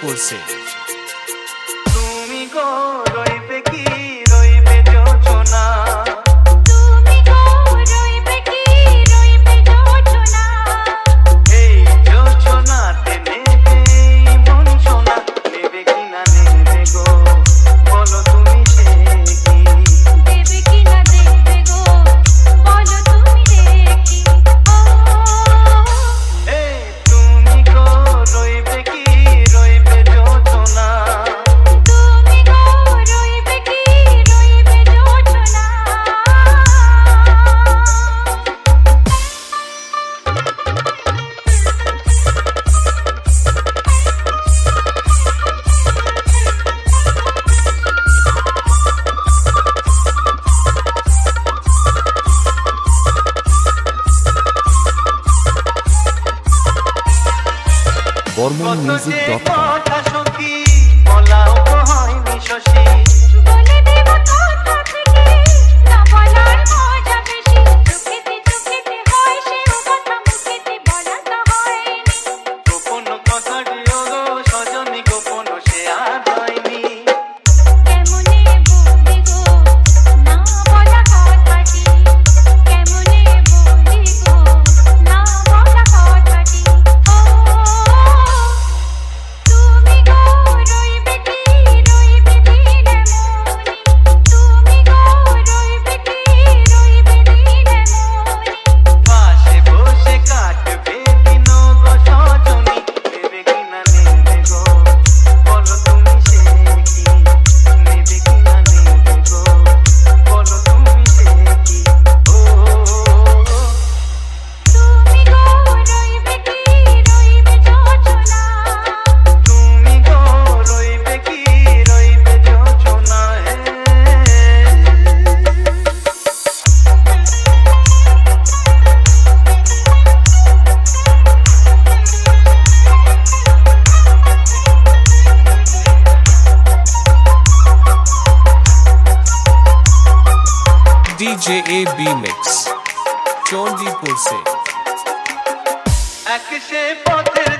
por cento. এ বি mix Chandipur সে এক সে পথের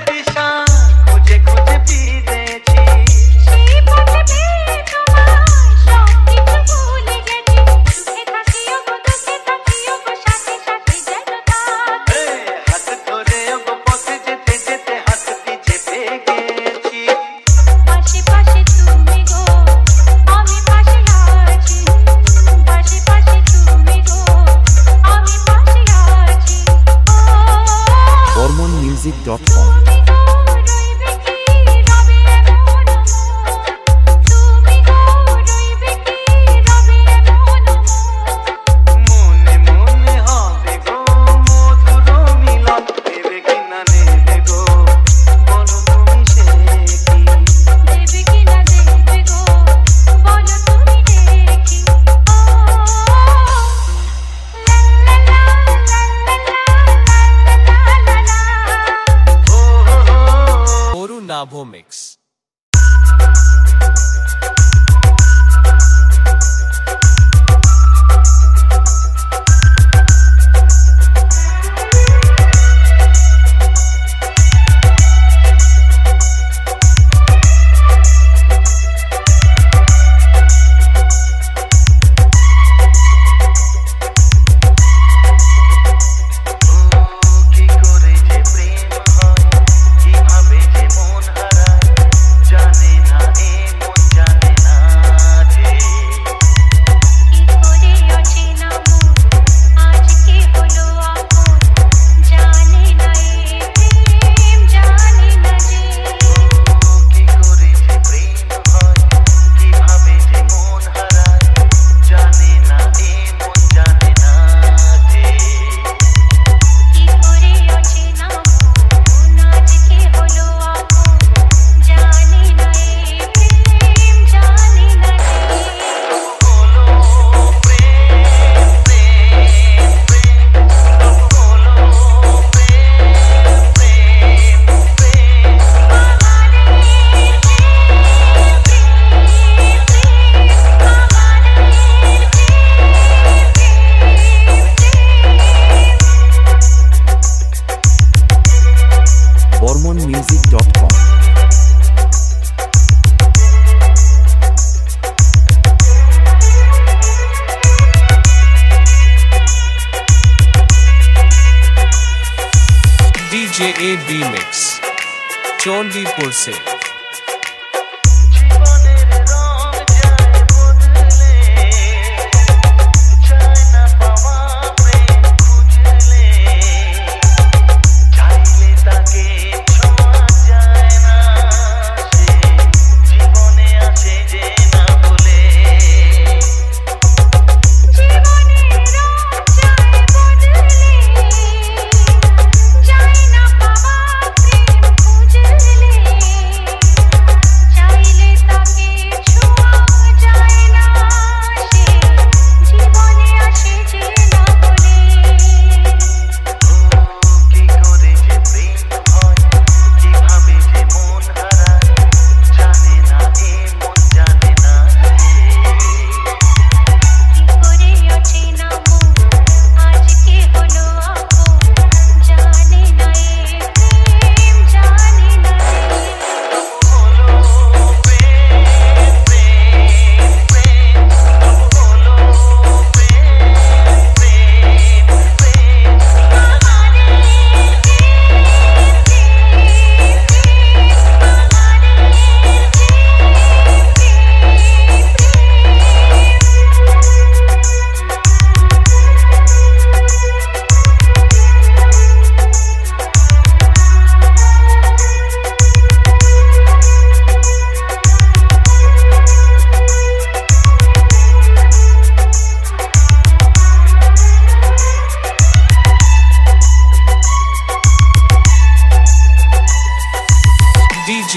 बांदीपुर से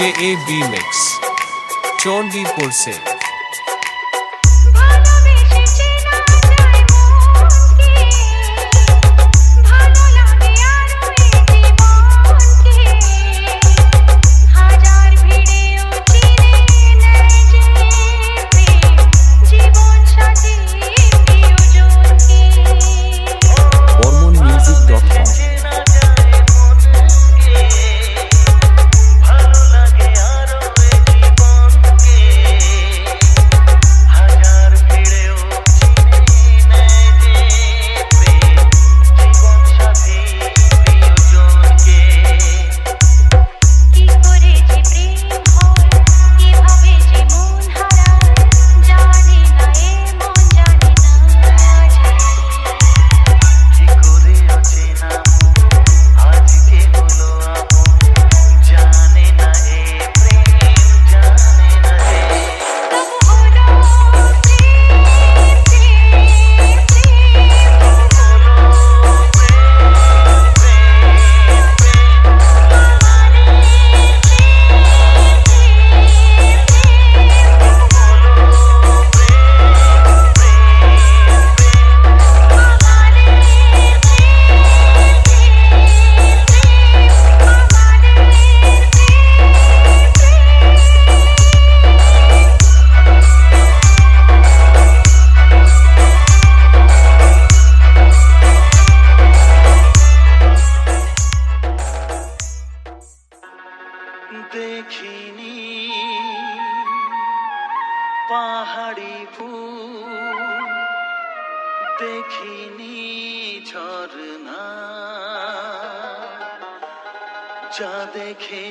Jab Mix. Chandipur से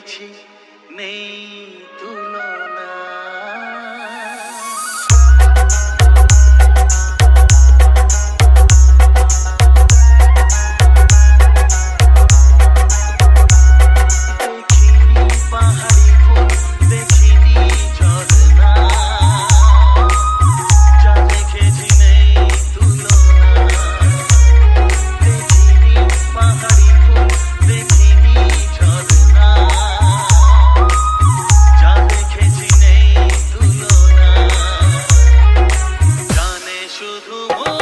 Chỉ শুধু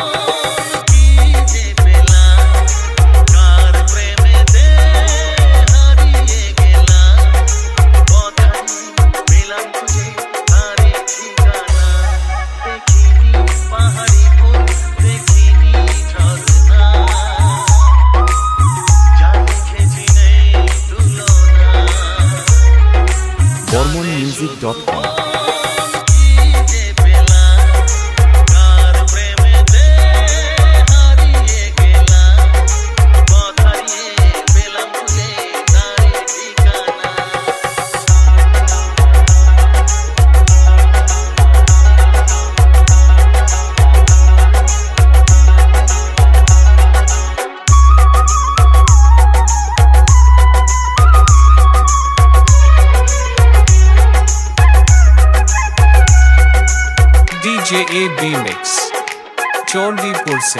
DJ A B mix Chaundipur से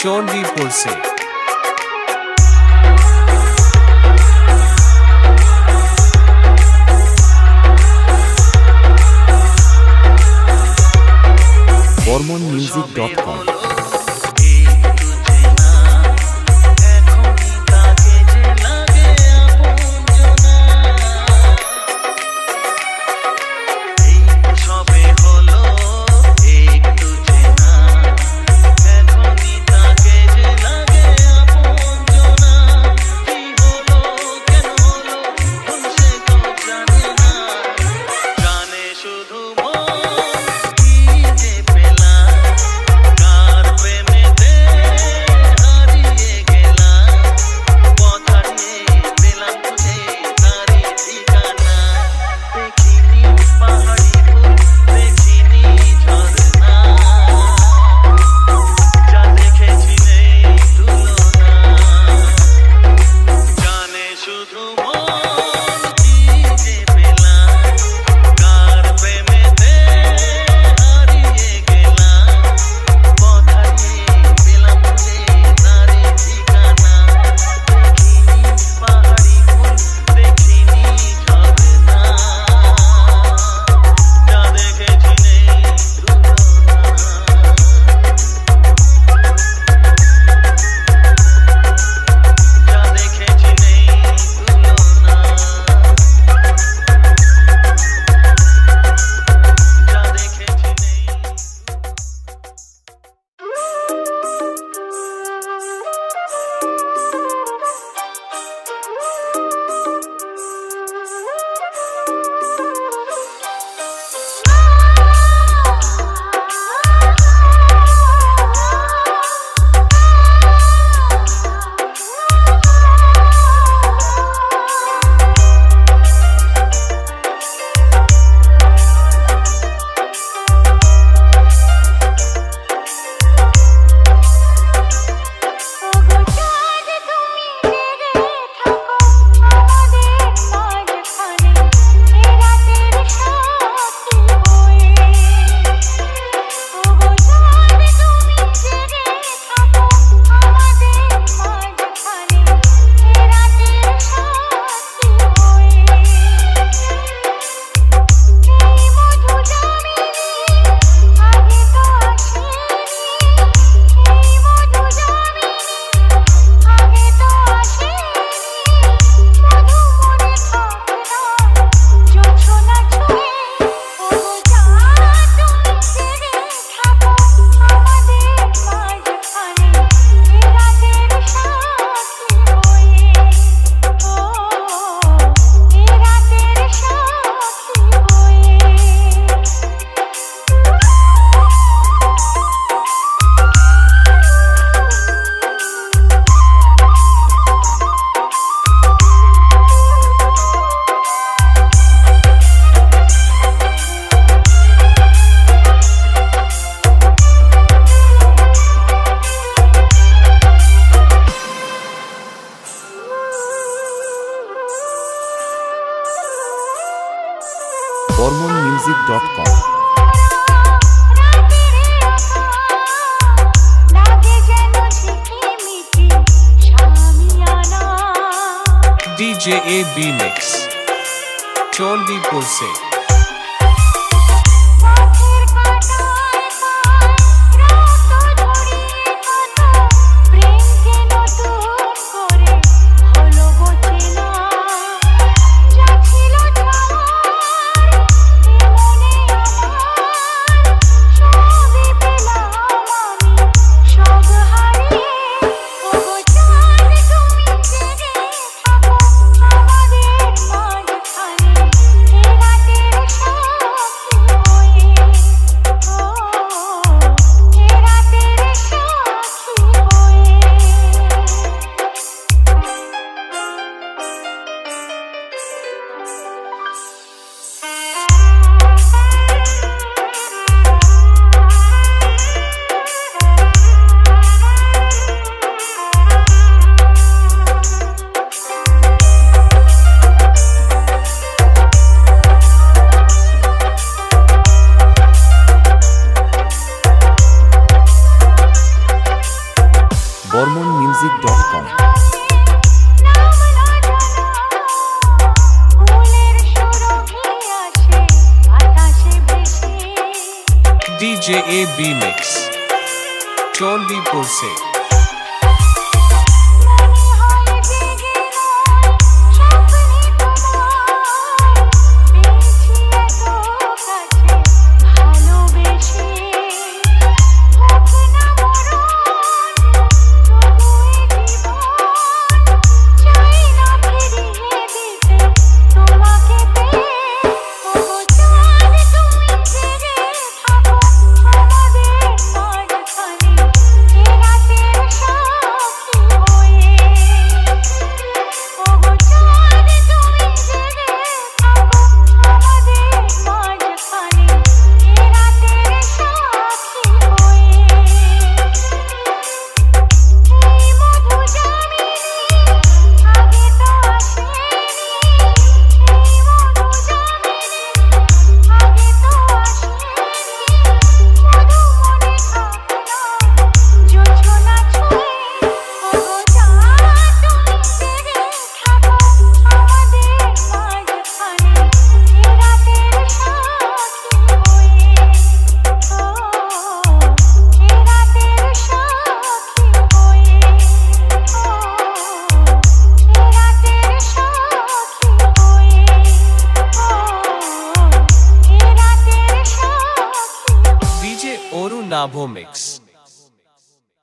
चौनवीपुर से hormonmusic.com DJ AB Mix. Cholgipur से Barman DJ A B DJ AB Mix Chonbipur से